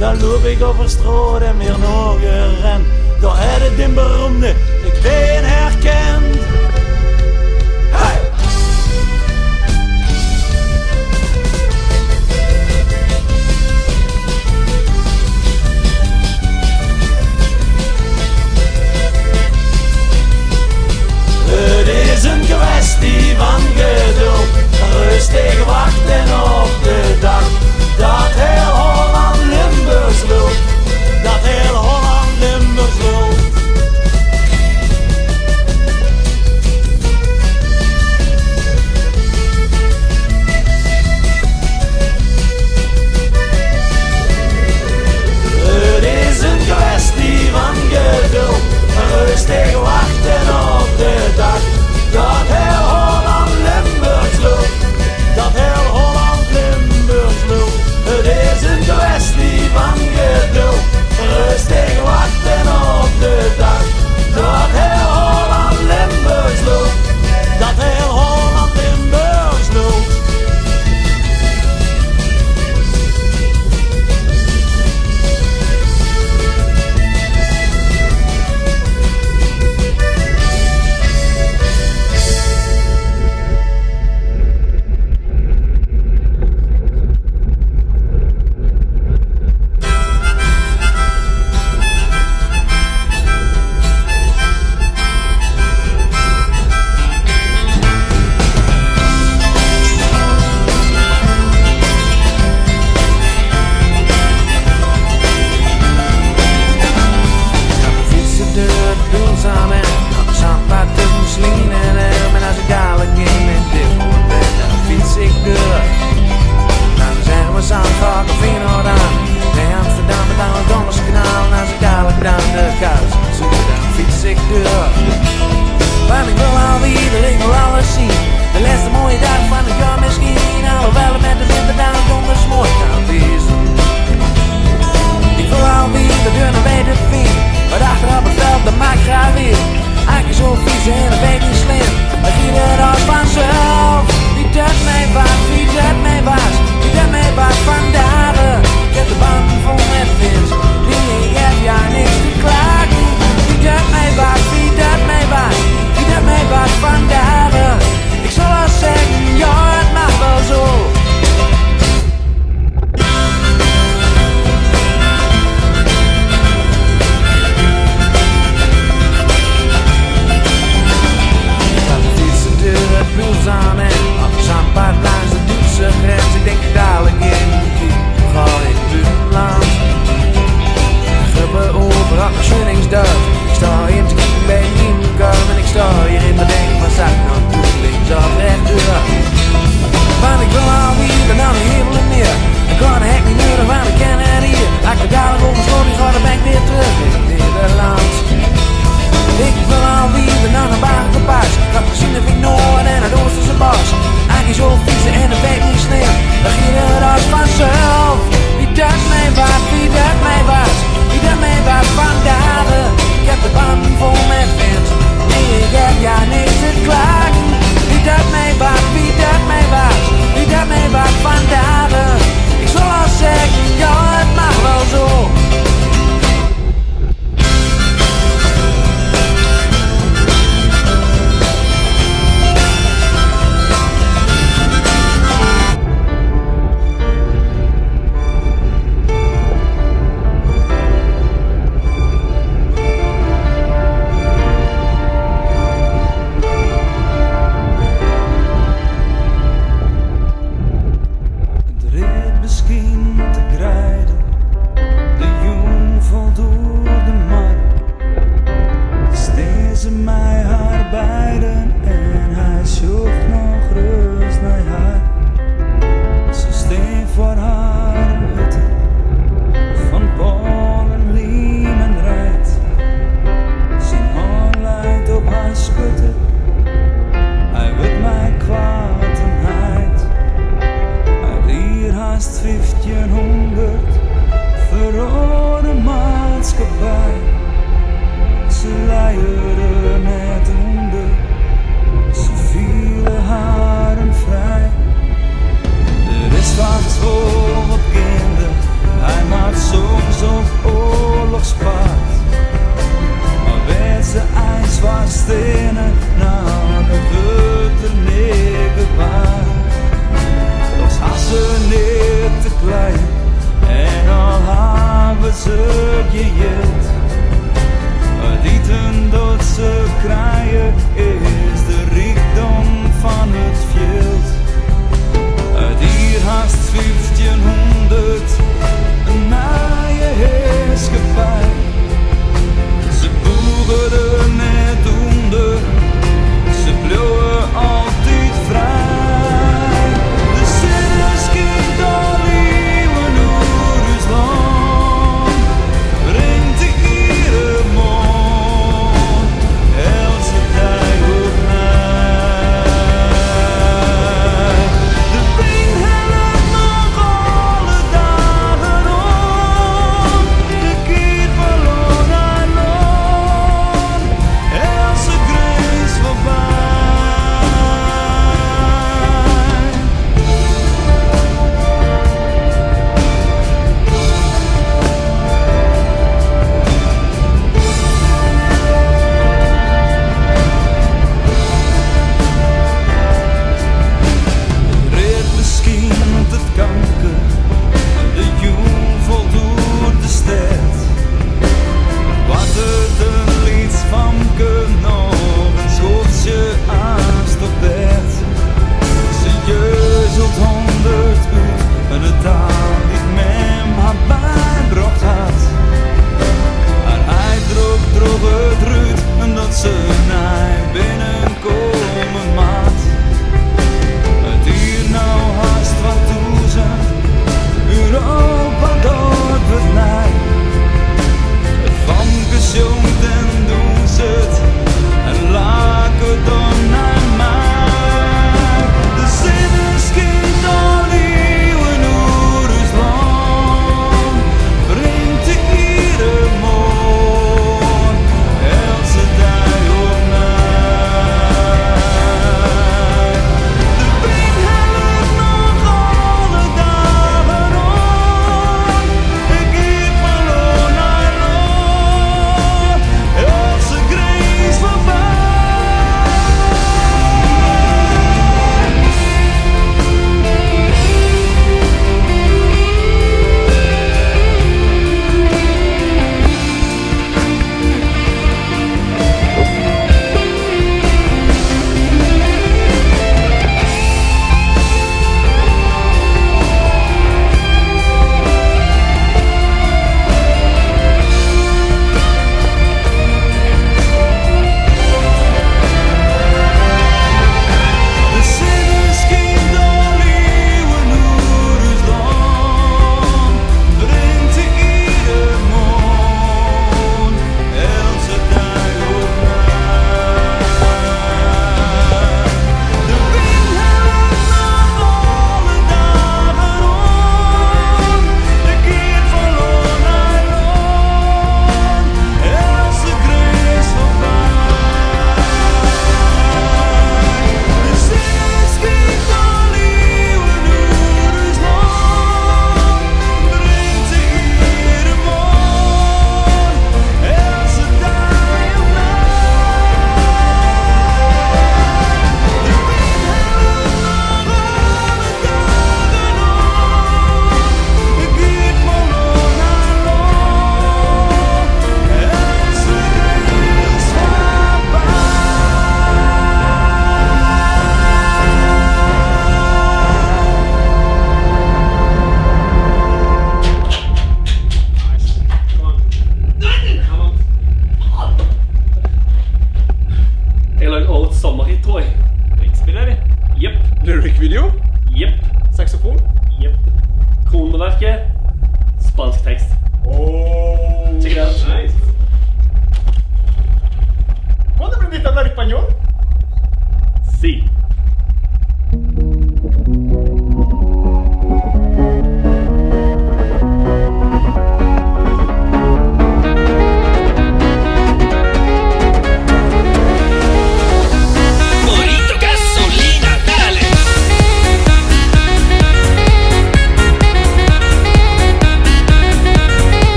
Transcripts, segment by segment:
Da lover jeg å forstrå dem mer noe renn. Da er det din berømte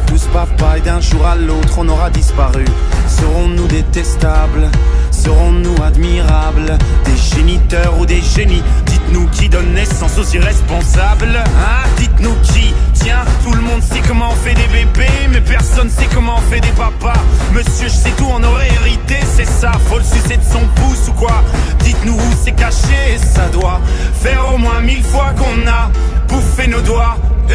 tous papa et d'un jour à l'autre, on aura disparu. Serons-nous détestables? Serons-nous admirables? Des géniteurs ou des génies? Dites-nous qui donne naissance aux irresponsables Hein? Dites-nous qui Tiens, tout le monde sait comment on fait des bébés Mais personne sait comment on fait des papas. Monsieur, je sais tout, on aurait hérité, c'est ça Faut le sucer de son pouce ou quoi? Dites-nous où c'est caché, ça doit Faire au moins mille fois qu'on a bouffé nos doigts. Eh,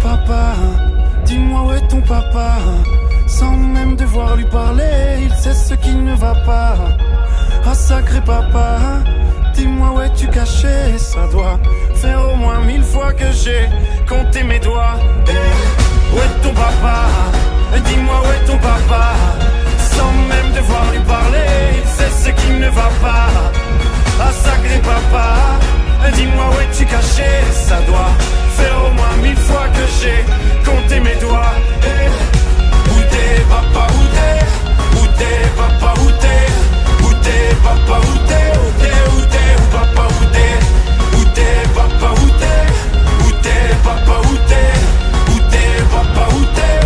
papa Dis-moi où est ton papa Sans même devoir lui parler, il sait ce qui ne va pas. Ah sacré papa, dis-moi où es-tu caché? Ça doit faire au moins mille fois que j'ai compté mes doigts. Eh, où est ton papa? Dis-moi où est ton papa? Sans même devoir lui parler, il sait ce qui ne va pas. Ah sacré papa, dis-moi où es-tu caché? Ça doit faire au moins mille fois que j'ai compté mes doigts. Eh, Où t'es papa, où t'es? Où t'es papa, où t'es? Où t'es papa, où t'es? Où t'es, où t'es, où papa, où t'es? Où t'es papa, où t'es? Où t'es papa, où t'es? Où t'es papa, où t'es?